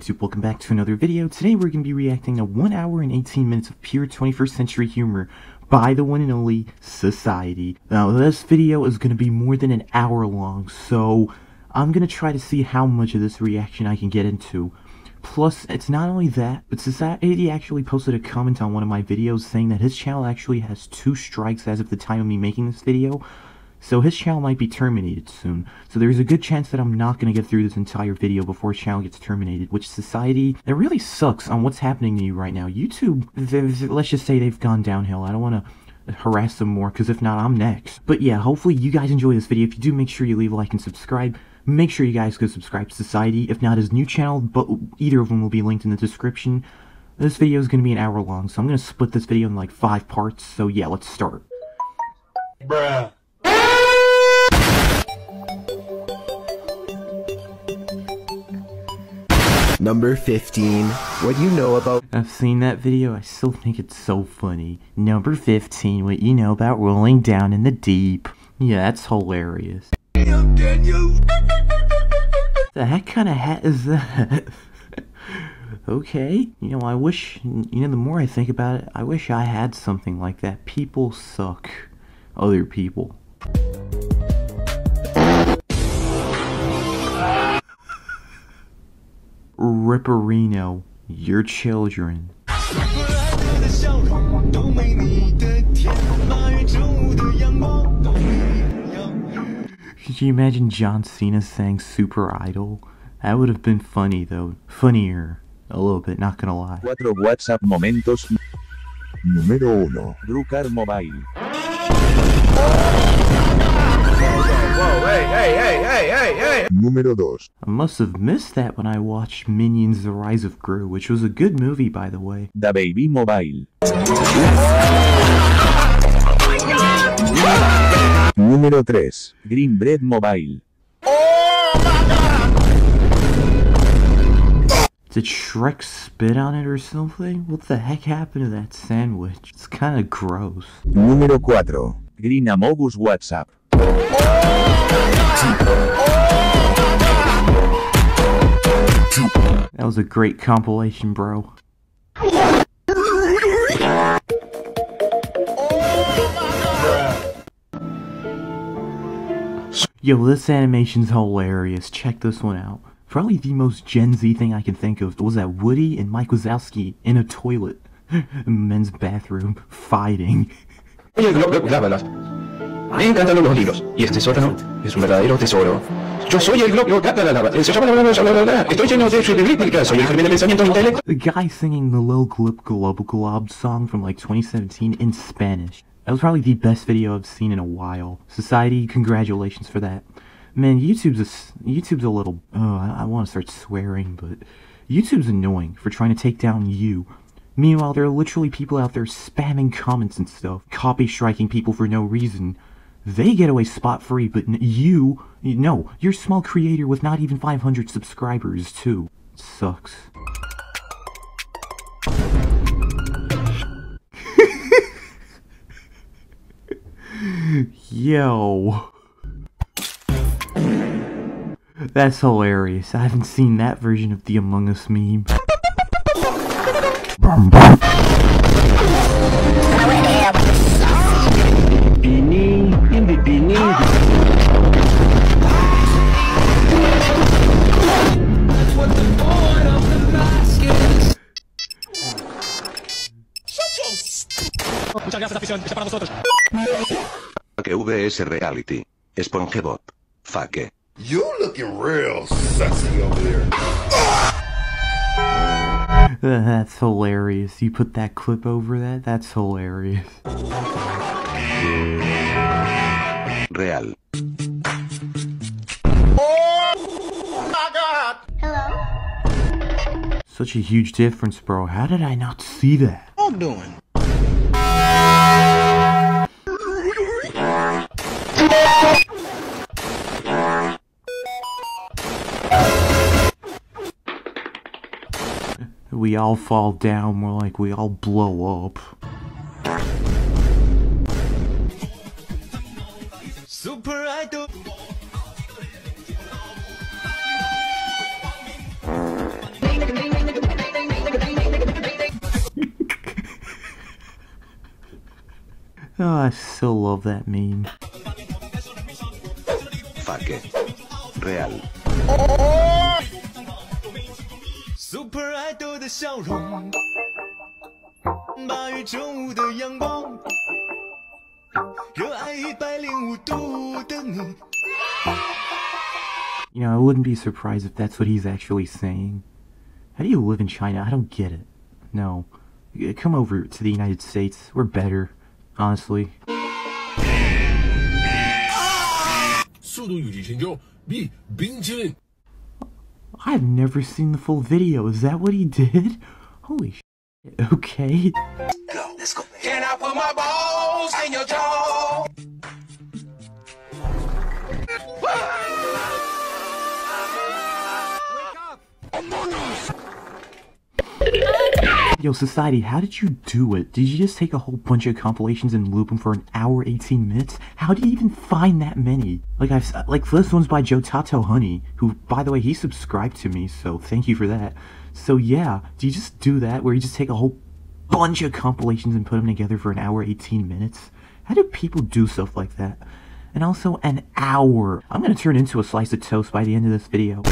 YouTube? Welcome back to another video. Today we're going to be reacting to 1 hour and 18 minutes of pure 21st century humor by the one and only Society. Now this video is going to be more than an hour long, so I'm going to try to see how much of this reaction I can get into. Plus, it's not only that, but Society actually posted a comment on one of my videos saying that his channel actually has two strikes as of the time of me making this video, so his channel might be terminated soon. So there's a good chance that I'm not going to get through this entire video before his channel gets terminated, which society, it really sucks on what's happening to you right now. YouTube, let's just say they've gone downhill. I don't want to harass them more, because if not, I'm next. But yeah, hopefully you guys enjoy this video. If you do, make sure you leave a like and subscribe. Make sure you guys go subscribe to Society, if not his new channel, but either of them will be linked in the description. This video is going to be an hour long, so I'm going to split this video in like five parts, so yeah, let's start. Bruh. Number 15. What do you know about- I've seen that video, I still think it's so funny. Number 15. What you know about rolling down in the deep. Yeah, that's hilarious. the heck kind of hat is that? okay, you know, I wish, you know, the more I think about it, I wish I had something like that. People suck. Other people. Ripperino, your children. Could you imagine John Cena saying Super Idol? That would have been funny though. Funnier. A little bit, not gonna lie. Cuatro WhatsApp momentos. Número 1. Drucker Mobile. Número 2. I must have missed that when I watched Minions The Rise of Gru, which was a good movie, by the way. The Baby Mobile. Número 3. Green Bread Mobile. Did Shrek spit on it or something? What the heck happened to that sandwich? It's kinda gross. Número 4. Green Amogus WhatsApp. Oh That was a great compilation, bro. Yo, this animation's hilarious. Check this one out. Probably the most Gen Z thing I can think of was that Woody and Mike Wazowski in a toilet, men's bathroom, fighting. Me encantan los libros, y este sótano es un verdadero tesoro. Yo soy el globo, estoy lleno de soy el germen de. The guy singing the Lil Glip Glob Glob song from like 2017 in Spanish. That was probably the best video I've seen in a while. Society, congratulations for that. Man, YouTube's a, YouTube's a little, oh, I, I want to start swearing, but YouTube's annoying for trying to take down you Meanwhile, there are literally people out there spamming comments and stuff, copy striking people for no reason. They get away spot free, but you, no, you're small creator with not even 500 subscribers, too. It sucks. Yo. That's hilarious. I haven't seen that version of the Among Us meme. Muchas gracias, afición. Está para vosotros. Que VS Reality. SpongeBob. Fake. You looking real sexy over there. That's hilarious. You put that clip over that? That's hilarious. Real. Oh my god! Hello? Such a huge difference, bro. How did I not see that? What I'm doing? We all fall down, more like we all blow up. Oh, I still love that meme. Fake. Real. Super Idol 的笑容，八月正午的阳光，热爱一百零五度的你。 You know, I wouldn't be surprised if that's what he's actually saying. How do you live in China? I don't get it. No. Y- Come over to the United States. We're better, honestly. I've never seen the full video. Is that what he did? Holy shit. Okay. Go. Let's go. Can I put my balls in your jaw? Yo, Society, how did you do it? Did you just take a whole bunch of compilations and loop them for an hour, 18 minutes? How do you even find that many? Like, I've, like, this one's by Joe Tato Honey, who, by the way, he subscribed to me, so thank you for that. So, yeah, do you just do that, where you just take a whole bunch of compilations and put them together for an hour, 18 minutes? How do people do stuff like that? And also, an hour. I'm gonna turn into a slice of toast by the end of this video.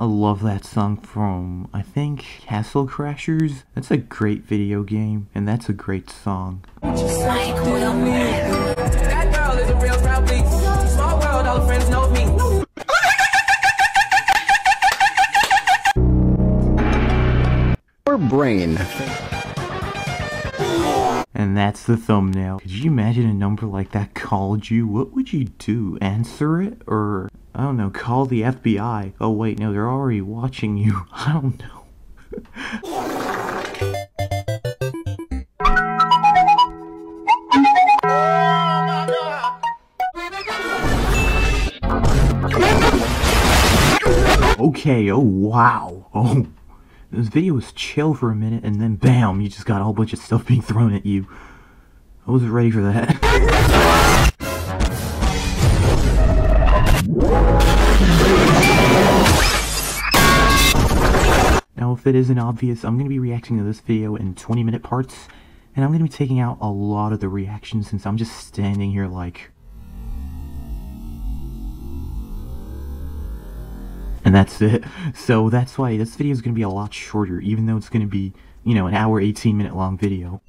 I love that song from, I think, Castle Crashers. That's a great video game, and that's a great song. That girl is a real crowd, please. Small world, all friends know me. brain. And that's the thumbnail. Could you imagine a number like that called you? What would you do? Answer it? Or, I don't know, call the FBI? Oh wait, no, they're already watching you. I don't know. Okay, oh wow. Oh, this video was chill for a minute and then bam, you just got a whole bunch of stuff being thrown at you. I wasn't ready for that. Now, if it isn't obvious, I'm going to be reacting to this video in 20 minute parts, and I'm going to be taking out a lot of the reactions since I'm just standing here like. And that's it. So that's why this video is going to be a lot shorter, even though it's going to be, you know, an hour 18 minute long video.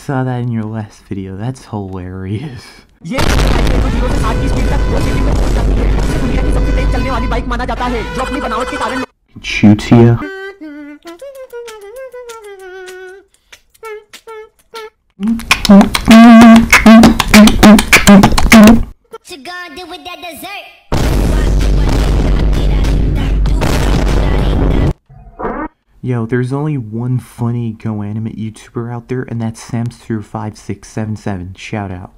saw that in your last video. That's hilarious. ये zero से साठ की speed तक city में पहुंच जाती है इसे दुनिया की सबसे तेज चलने वाली बाइक माना जाता है जो अपनी बनावट के कारण Chutia. What Yo, there's only one funny Go Animate YouTuber out there, and that's Samster5677. Shout out.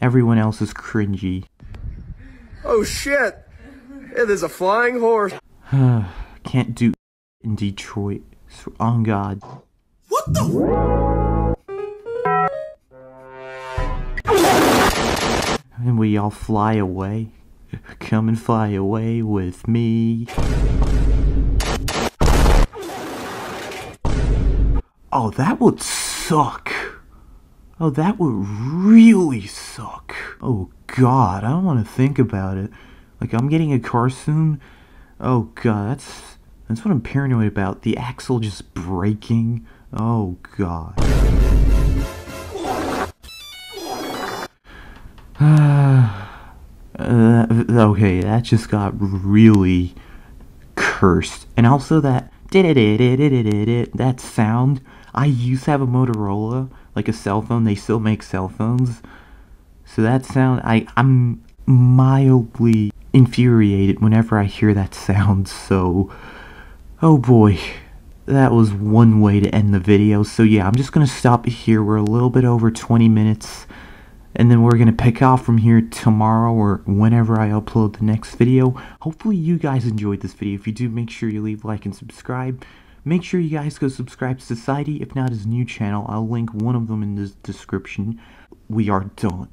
Everyone else is cringy. Oh shit! There's a flying horse. Can't do in Detroit. So, on God. What the? And we all fly away. Come and fly away with me. Oh, that would suck. Oh, that would really suck. Oh, God, I don't want to think about it. Like, I'm getting a car soon. Oh, God, that's, that's what I'm paranoid about. The axle just breaking. Oh, God. Uh, okay, that just got really cursed. And also that that sound. I used to have a Motorola, like a cell phone. They still make cell phones. So that sound, I, I'm mildly infuriated whenever I hear that sound, so... Oh boy, that was one way to end the video. So yeah, I'm just gonna stop here. We're a little bit over 20 minutes. And then we're gonna pick off from here tomorrow or whenever I upload the next video. Hopefully you guys enjoyed this video. If you do, make sure you leave like and subscribe. Make sure you guys go subscribe to Society. If not, his new channel. I'll link one of them in the description. We are done.